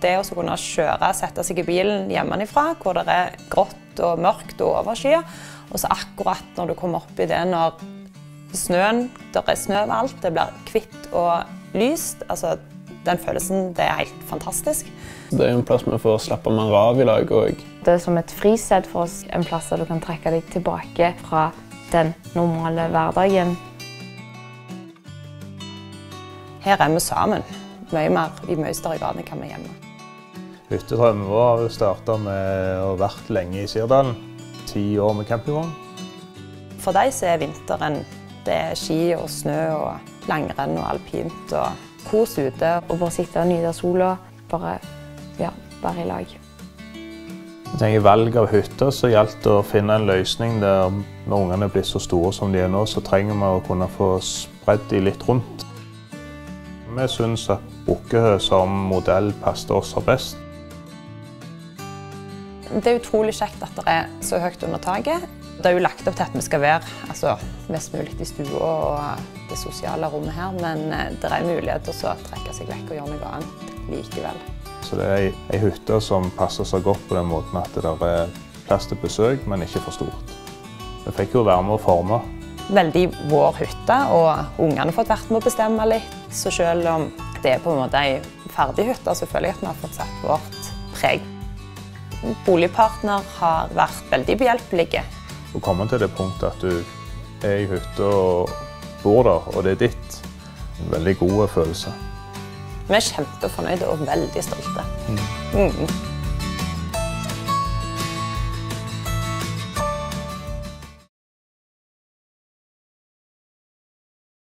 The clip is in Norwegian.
Det å kunne kjøre, sette seg i bilen hjemmefra, hvor det er grått og mørkt og overskyet, og så akkurat når du kommer opp i det når snøen Der er snø overalt, det blir hvitt og lyst. altså Den følelsen, det er helt fantastisk. Det er en plass vi får slappe mer av i lag òg. Det er som et fristed for oss, en plass der du kan trekke deg tilbake fra den normale hverdagen. Her er vi sammen. Mye mer, I mye større grad enn hva vi er hjemme. Hyttedrømmen vår starta med å ha vært lenge i Sirdalen. Ti år med campingvogn. For dem så er vinteren det er ski og snø og langrenn og alpint og kos ute. Og bare sitte og nyte sola. Bare ja, være i lag. Jeg tenker Valg av hytter så gjaldt det å finne en løsning der når ungene er blitt så store som de er nå, så trenger vi å kunne få spredd de litt rundt. Vi syns at Bukkehø som modell passet oss best. Det er utrolig kjekt at det er så høyt under taket. Det er jo lagt opp til at vi skal være altså, mest mulig i stua og det sosiale rommet her, men eh, det er mulighet til å trekke seg vekk og gjøre noe annet likevel. Så det er ei hytte som passer seg godt på den måten at det er plass til besøk, men ikke for stort. Vi fikk jo være med å forme. Veldig vår hytte, og ungene har fått vært med å bestemme litt. Så selv om det er på en måte ei ferdig hytte, så føler jeg at vi har fått satt vårt preg. Boligpartner har vært veldig behjelpelige. Å komme til det punktet at du er i hytta og bor der, og det er ditt, en veldig god følelse. Vi er kjempefornøyde og veldig stolte. Mm. Mm.